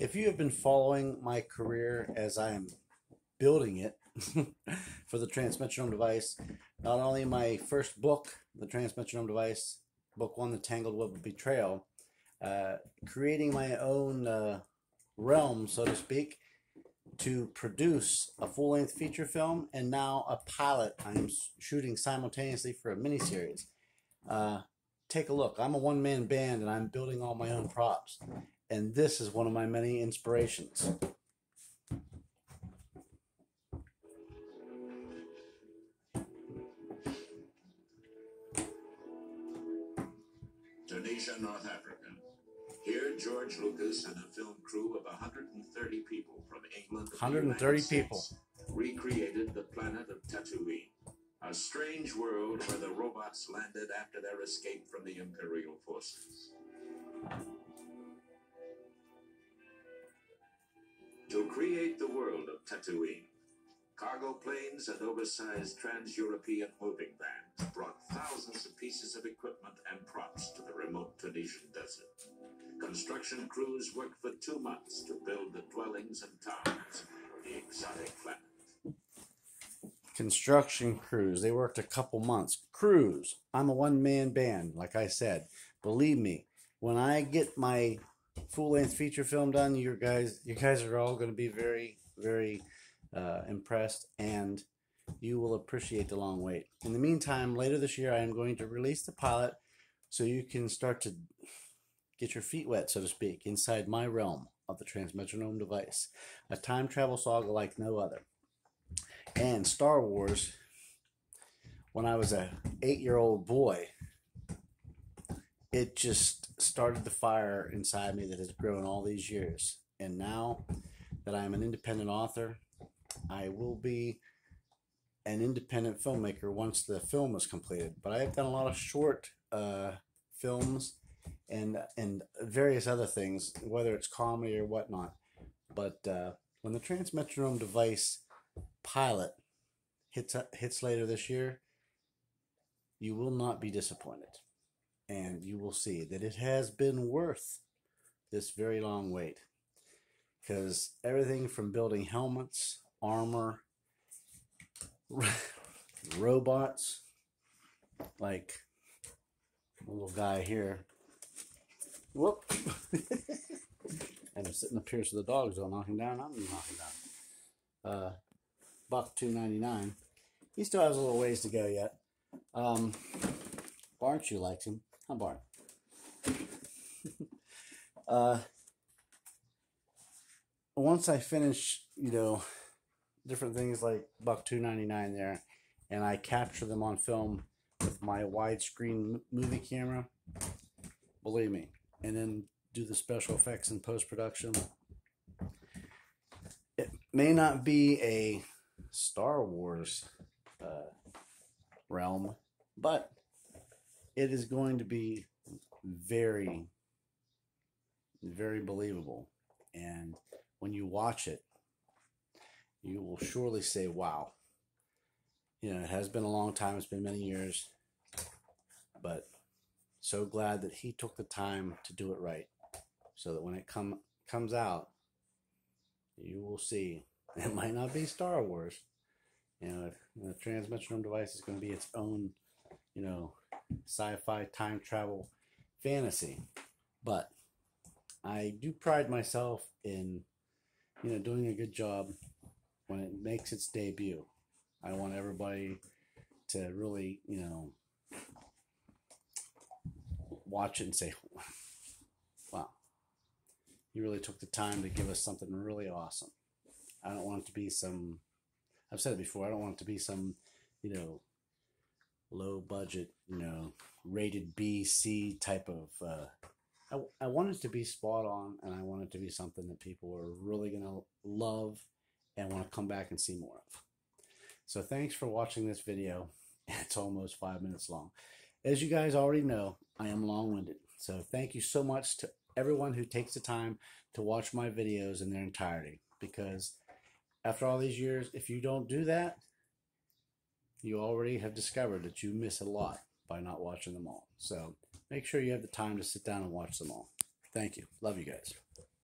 If you have been following my career as I am building it for the Transmetronome device, not only my first book, The Transmetronome Device, book one, The Tangled Web of Betrayal, uh, creating my own uh, realm, so to speak, to produce a full length feature film and now a pilot I'm shooting simultaneously for a miniseries. Uh, take a look. I'm a one man band and I'm building all my own props and this is one of my many inspirations. Tunisia, North Africa. Here, George Lucas and a film crew of 130 people from England, 130 people, recreated the planet of Tatooine, a strange world where the robots landed after their escape from the Imperial forces. To create the world of Tatooine, cargo planes and oversized trans-European moving vans brought thousands of pieces of equipment and props to the remote Tunisian desert. Construction crews worked for two months to build the dwellings and towns the exotic planet. Construction crews, they worked a couple months. Crews, I'm a one man band, like I said. Believe me, when I get my full length feature film done, you guys, you guys are all going to be very, very uh, impressed, and you will appreciate the long wait. In the meantime, later this year, I am going to release the pilot, so you can start to get your feet wet, so to speak, inside my realm of the Transmetronome device, a time travel saga like no other. And Star Wars, when I was a eight-year-old boy it just started the fire inside me that has grown all these years. And now that I'm an independent author, I will be an independent filmmaker once the film is completed. But I have done a lot of short uh, films and and various other things, whether it's comedy or whatnot. But uh, when the Transmetronome device pilot hits hits later this year, you will not be disappointed and you will see that it has been worth this very long wait. Because everything from building helmets, armor, robots, like little guy here. Whoop! and I'm sitting up here so the dogs don't knock him down. I'm knocking down. Uh, buck two ninety nine. He still has a little ways to go yet. Um, you likes him. I'm Barn. uh, once I finish, you know, different things like buck two ninety nine there, and I capture them on film with my widescreen movie camera. Believe me, and then do the special effects in post production. It may not be a Star Wars uh, realm, but it is going to be very, very believable. And when you watch it, you will surely say, wow. You know, it has been a long time, it's been many years, but so glad that he took the time to do it right so that when it come comes out, you will see. It might not be Star Wars. You know, the transmetronome device is going to be its own, you know, sci-fi time travel fantasy. But I do pride myself in you know doing a good job when it makes its debut. I want everybody to really, you know, watch it and say, wow, you really took the time to give us something really awesome. I don't want it to be some, I've said it before, I don't want it to be some, you know, low budget, you know, rated B, C type of. Uh, I, I want it to be spot on, and I want it to be something that people are really going to love and want to come back and see more of. So thanks for watching this video. It's almost five minutes long. As you guys already know, I am long-winded. So thank you so much to everyone who takes the time to watch my videos in their entirety. Because after all these years, if you don't do that, you already have discovered that you miss a lot by not watching them all. So make sure you have the time to sit down and watch them all. Thank you. Love you guys.